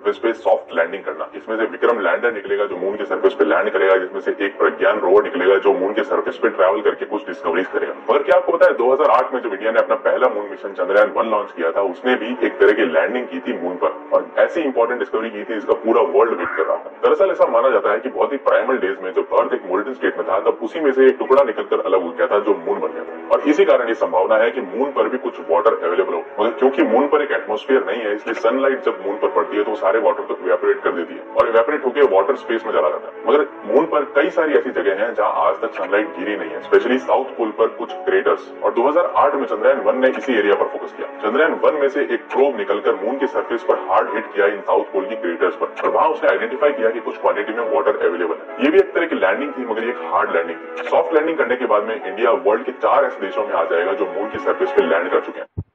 Surface पे soft landing करना। इसमें से विक्रम लैंडर निकलेगा जो मून के सरफेस पे लैंड करेगा, जिसमें से एक प्रज्ञान रोवर निकलेगा जो मून के सरफेस पे ट्रैवल करके कुछ डिस्कवरीज करेगा। मगर क्या आपको पता है 2008 में जब इंडिया ने अपना पहला moon mission Chandrayaan one launch किया था, उसने भी एक तरह की लैंडिंग की थी मून पर। और ऐसी इंपॉर्टेंट डिस्कवरी की थी जिसका पूरा वर्ल्ड वेट कर रहा था। दरअसल ऐसा माना जाता है कि बहुत ही प्राइमल डेज़ में जब अर्थ एक मोल्टन स्टेट में था, तब उसी में से एक टुकड़ा निकलकर अलग हो गया था जो मून बन गया था। और इसी कारण ये संभावना है कि मून पर भी कुछ वाटर अवेलेबल हो। मगर क्योंकि मून पर एक एटमोस्फियर नहीं है, इसलिए सनलाइट जब मून पर पड़ती है तो सारे वाटर को इवेपोरेट कर देती है। और इवेपोरेट होकर वाटर स्पेस में चला जाता है। मगर मून पर कई सारी ऐसी जगह हैं जहाँ आज तक सनलाइट गिरी नहीं है। स्पेशली साउथ पोल पर कुछ क्रेटर्स और 2008 में चंद्रयान वन ने इसी एरिया पर फोकस किया। चंद्रयान वन में से एक प्रोब निकलकर मून के सरफेस पर हार्ड हिट किया इन साउथ पोल की क्रेटर्स पर। और वहाँ उसने आइडेंटिफाई किया कि कुछ क्वांटिटी में वाटर अवेलेबल है। ये भी एक तरह की लैंडिंग थी, मगर एक हार्ड लैंडिंग सॉफ्ट लैंडिंग करने के बाद में इंडिया वर्ल्ड के चार ऐसे देशों में आ जाएगा जो मून की सरफेस पे लैंड कर चुके हैं।